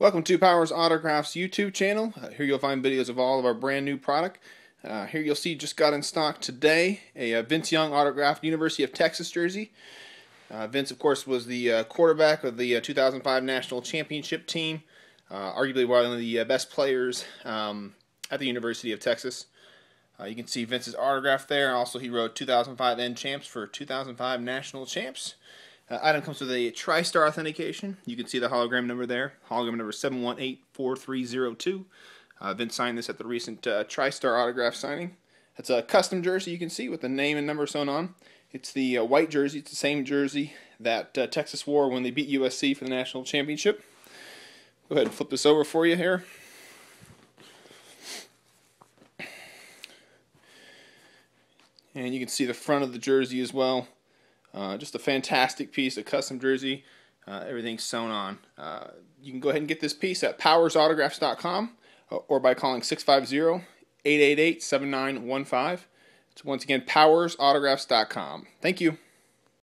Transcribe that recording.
Welcome to Powers Autographs YouTube channel. Uh, here you'll find videos of all of our brand new product. Uh, here you'll see just got in stock today a, uh, Vince Young autographed University of Texas jersey. Uh, Vince, of course, was the uh, quarterback of the uh, 2005 National Championship team, arguably one of the best players um, at the University of Texas. you can see Vince's autograph there. Also, he wrote 2005 N champs for 2005 National Champs. Uh, item comes with a TriStar authentication. You can see the hologram number there. Hologram number 7184302. Uh, Vince signed this at the recent uh, TriStar autograph signing. It's a custom jersey you can see with the name and number sewn on. It's the uh, white jersey. It's the same jersey that uh, Texas wore when they beat USC for the national championship. Go ahead and flip this over for you here. And you can see the front of the jersey as well. Uh, just a fantastic piece, a custom jersey. Uh, everything's sewn on. Uh, you can go ahead and get this piece at powersautographs.com uh, or by calling 650 888 7915. It's once again powersautographs.com. Thank you.